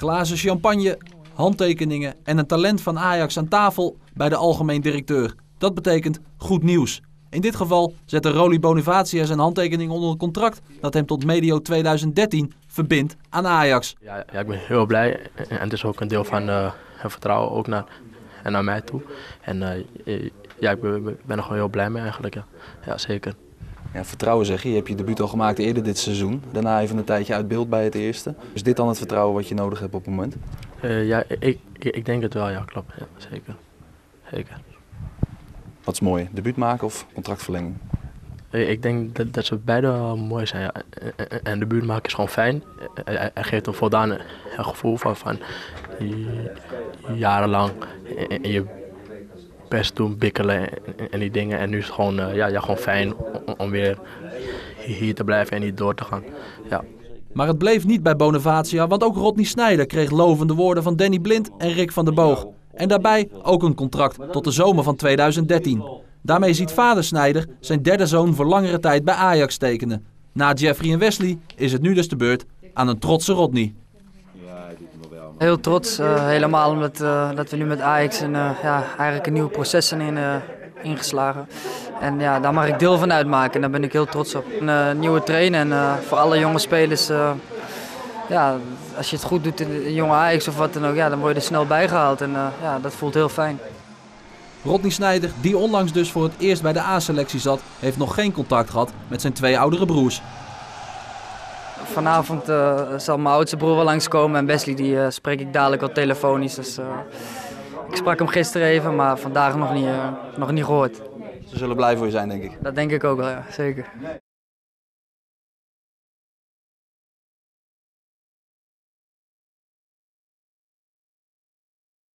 Glazen champagne, handtekeningen en een talent van Ajax aan tafel bij de algemeen directeur. Dat betekent goed nieuws. In dit geval zette Roli Bonifacia zijn handtekening onder een contract dat hem tot medio 2013 verbindt aan Ajax. Ja, ja, ik ben heel blij en het is ook een deel van uh, het vertrouwen ook naar, en naar mij toe. En uh, ja, ik ben, ben er gewoon heel blij mee eigenlijk. Ja, ja zeker. Ja, vertrouwen zeg je. Je hebt je debuut al gemaakt eerder dit seizoen. Daarna even een tijdje uit beeld bij het eerste. Is dit dan het vertrouwen wat je nodig hebt op het moment? Uh, ja, ik, ik, denk het wel, ja, klopt. Ja, zeker. zeker. Wat is mooi, debuut maken of contractverlenging? Ik denk dat, dat ze beide wel mooi zijn. Ja. En de buurt maken is gewoon fijn. Hij geeft een voldaan gevoel van, van jarenlang in je best doen, bikkelen en, die dingen. En nu is het gewoon, ja, ja, gewoon fijn om, om, weer hier te blijven en niet door te gaan. Ja. Maar het bleef niet bij Bonavacia, want ook Rodney Snijder kreeg lovende woorden van Danny Blind en Rick van der Boog. En daarbij ook een contract tot de zomer van 2013. Daarmee ziet vader Snijder zijn derde zoon voor langere tijd bij Ajax tekenen. Na Jeffrey en Wesley is het nu dus de beurt aan een trotse Rodney. Heel trots, uh, helemaal omdat uh, dat we nu met Ajax een, uh, ja, eigenlijk een nieuw proces zijn in, ingeslagen. En ja, daar mag ik deel van uitmaken en daar ben ik heel trots op. Een nieuwe trainer en voor alle jonge spelers, ja, als je het goed doet in een jonge Ajax of wat dan ook, ja, dan word je er snel bijgehaald en ja, dat voelt heel fijn. Rodney Snijder, die onlangs dus voor het eerst bij de A-selectie zat, heeft nog geen contact gehad met zijn twee oudere broers. Vanavond uh, zal mijn oudste broer wel langskomen en Wesley die uh, spreek ik dadelijk wel telefonisch. Dus, uh, ik sprak hem gisteren even, maar vandaag nog niet, nog niet gehoord. Ze zullen blij voor je zijn, denk ik. Dat denk ik ook wel, ja, zeker.